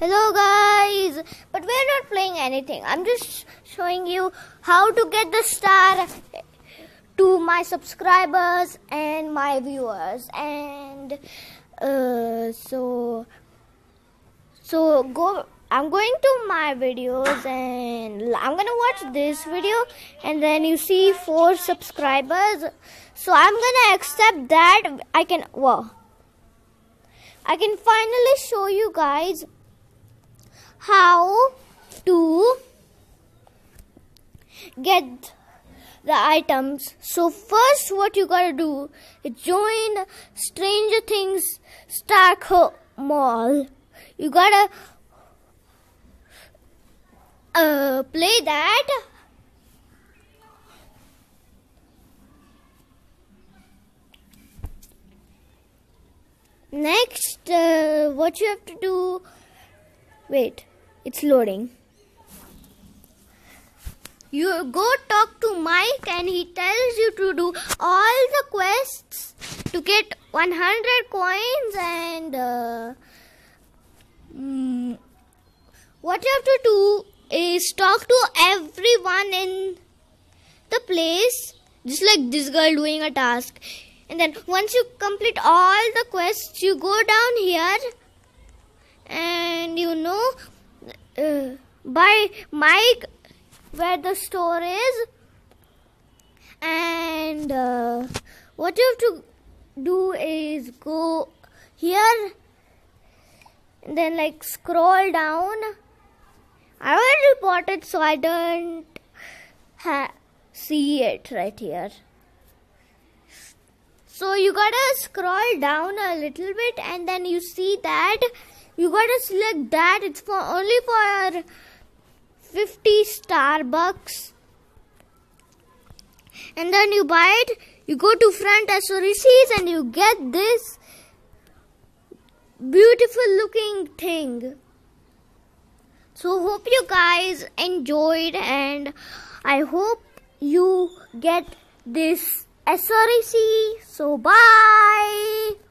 Hello guys, but we're not playing anything. I'm just showing you how to get the star to my subscribers and my viewers. And uh, so, so go. I'm going to my videos and I'm gonna watch this video and then you see four subscribers. So I'm gonna accept that. I can. Well, I can finally show you guys how to get the items. So first what you gotta do is join Stranger Things Starcourt Mall. You gotta uh, play that. Next, uh, what you have to do, wait it's loading. You go talk to Mike and he tells you to do all the quests to get 100 coins and uh, mm, what you have to do is talk to everyone in the place just like this girl doing a task and then once you complete all the quests you go down here and you know uh, by Mike where the store is. And uh, what you have to do is go here and then like scroll down. I already bought it so I don't see it right here. So you gotta scroll down a little bit and then you see that you gotta select that it's for only for 50 starbucks and then you buy it you go to front accessories and you get this beautiful looking thing so hope you guys enjoyed and i hope you get this SRC. So bye.